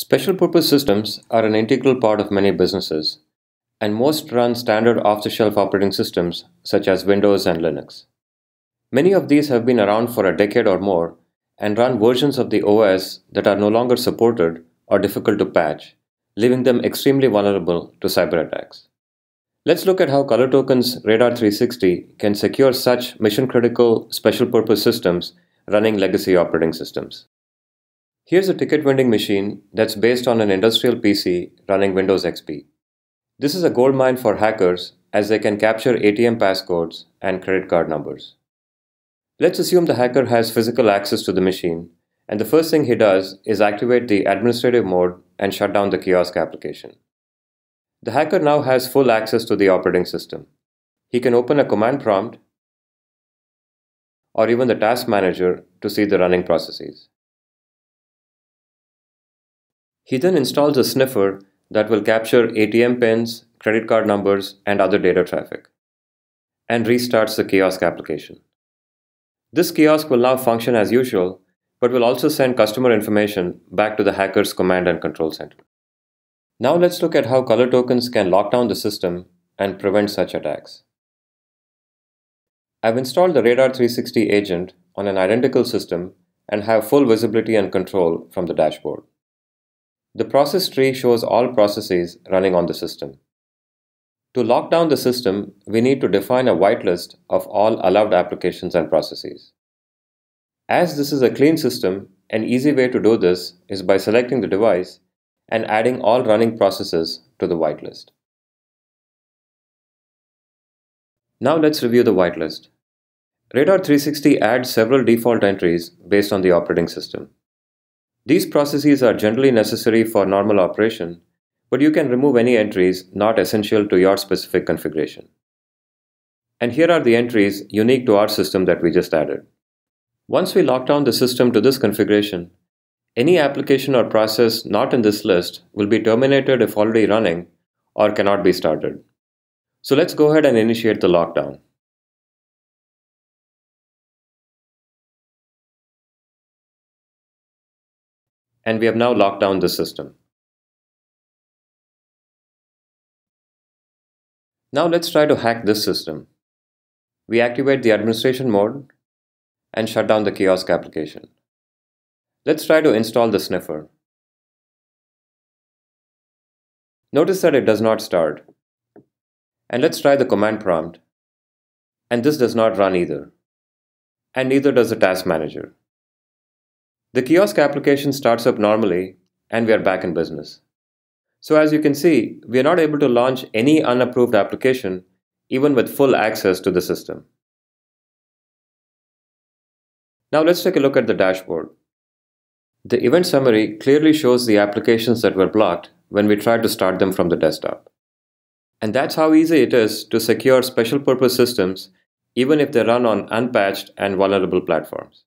Special purpose systems are an integral part of many businesses, and most run standard off the shelf operating systems such as Windows and Linux. Many of these have been around for a decade or more and run versions of the OS that are no longer supported or difficult to patch, leaving them extremely vulnerable to cyber attacks. Let's look at how ColorTokens Radar 360 can secure such mission critical special purpose systems running legacy operating systems. Here's a ticket vending machine that's based on an industrial PC running Windows XP. This is a goldmine for hackers as they can capture ATM passcodes and credit card numbers. Let's assume the hacker has physical access to the machine, and the first thing he does is activate the administrative mode and shut down the kiosk application. The hacker now has full access to the operating system. He can open a command prompt or even the task manager to see the running processes. He then installs a sniffer that will capture ATM pins, credit card numbers, and other data traffic, and restarts the kiosk application. This kiosk will now function as usual, but will also send customer information back to the hacker's command and control center. Now let's look at how ColorTokens can lock down the system and prevent such attacks. I've installed the Radar 360 agent on an identical system and have full visibility and control from the dashboard. The process tree shows all processes running on the system. To lock down the system, we need to define a whitelist of all allowed applications and processes. As this is a clean system, an easy way to do this is by selecting the device and adding all running processes to the whitelist. Now let's review the whitelist. Radar 360 adds several default entries based on the operating system. These processes are generally necessary for normal operation, but you can remove any entries not essential to your specific configuration. And here are the entries unique to our system that we just added. Once we lock down the system to this configuration, any application or process not in this list will be terminated if already running or cannot be started. So let's go ahead and initiate the lockdown. And we have now locked down the system. Now let's try to hack this system. We activate the administration mode and shut down the kiosk application. Let's try to install the sniffer. Notice that it does not start. And let's try the command prompt. And this does not run either. And neither does the task manager. The kiosk application starts up normally and we are back in business. So as you can see, we are not able to launch any unapproved application even with full access to the system. Now let's take a look at the dashboard. The event summary clearly shows the applications that were blocked when we tried to start them from the desktop. And that's how easy it is to secure special purpose systems even if they run on unpatched and vulnerable platforms.